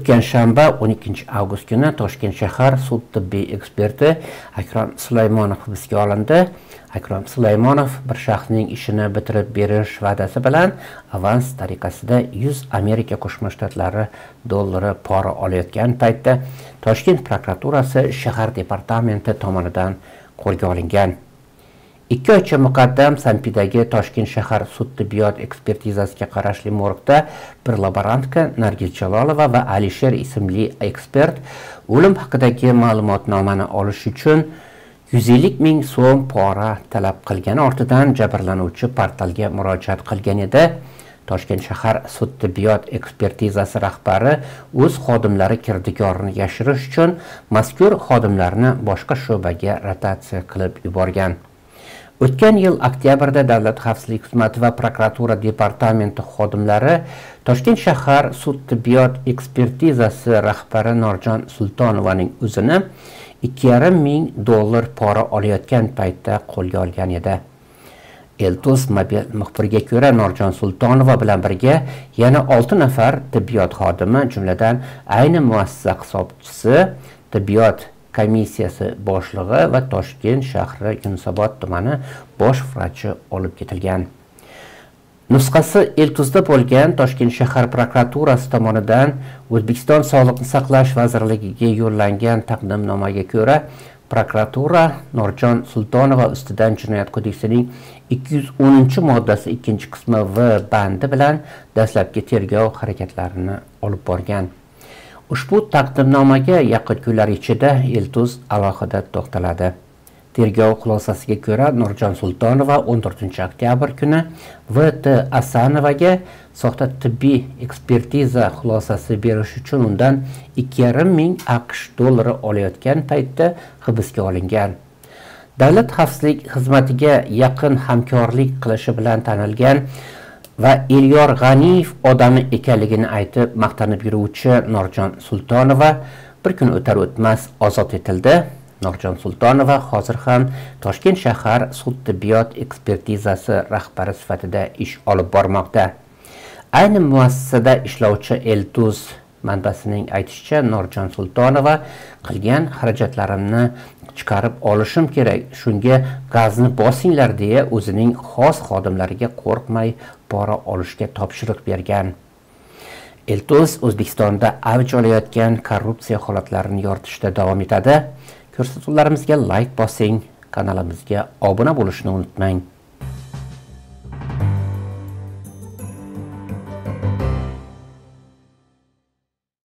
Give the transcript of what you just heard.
o'tgan shanba 12 avgust kuni toshkent shahar sud tibbiy eksperti akrom sulaymonov hibsga olindi. Akrom sulaymonov bir shaxsning ishini bitirib berish va'dasi bilan avans tariqasida 100 amerika qo'shma shtatlari dollari pora olayotgan paytda toshkent prokuraturasi shahar departamenti tomonidan qo'lga olingan. Ikki oycha muqaddam sanpidagi toshkent shahar sud tibbiyot ekspertizasiga qarashli morgda bir laborantka nargiz jalolova va alisher ismli ekspert o'lim haqidagi ma'lumotnomani olish uchun yuz ellik ming so'm pora talab qilgani ortidan jabrlanuvchi portalga murojaat qilgan edi. Toshkent shahar sud tibbiyot ekspertizasi rahbari o'z xodimlari kirdigorini yashirish uchun mazkur xodimlarni boshqa sho'baga rotatsiya qilib yuborgan. O'tgan yil oktyabrda davlat xavfsizlik xizmati va prokuratura departamenti xodimlari toshkent shahar sud tibbiyot ekspertizasi rahbari norjon sultonovaning o'zini ikki yarim ming dollar pora olayotgan paytda qo'lga olgan edi. Elto's mobil muxbiriga ko'ra norjon sultonova bilan birga yana olti nafar tibbiyot xodimi jumladan ayni muassasa hisobchisi tibbiyot komissiyasi boshlig'i va toshkent shahri yunusobod tumani bosh vrachi olib ketilgan. Nusxasi eltuzda bo'lgan toshkent shahar prokuraturasi tomonidan o'zbekiston sog'liqni saqlash vazirligiga yo'llangan taqdimnomaga ko'ra prokuratura nurjon sultonova ustidan jinoyat kodeksining 210 moddasi ikkinchi qismi v bandi bilan dastlabki tergov harakatlarini olib borgan. Ushbu taqdimnomaga yaqin kunlar ichida Iltuz alohida to'xtaladi. Tergov xulosasiga ko'ra nurjon sultonova 14 oktyabr kuni vt asanovaga soxta tibbiy ekspertiza xulosasi berish uchun undan 2,5 ming aqsh dollari olayotgan paytda hibsga olingan. Davlat xavfsizlik xizmatiga yaqin hamkorlik qilishi bilan tanilgan va elyor g'aniyev odami ekanligini aytib maqtanib yuruvchi norjon sultonova bir kun o'tar o'tmas ozod etildi. Norjon sultonova hozir ham toshkent shahar sud tibbiyot ekspertizasi rahbari sifatida ish olib bormoqda. Ayni muassasada ishlovchi eltuz manbasining aytishicha norjon sultonova qilgan xarajatlarimni chiqarib olishim kerak. Shunga gazni bosinglar deya o'zining xos xodimlariga qo'rqmay pora olishga topshiriq bergan. Elto's o'zbekistonda avj olayotgan korrupsiya holatlarini yoritishda davom etadi. Ko'rsatuvlarimizga layk bosing kanalimizga obuna bo'lishni unutmang.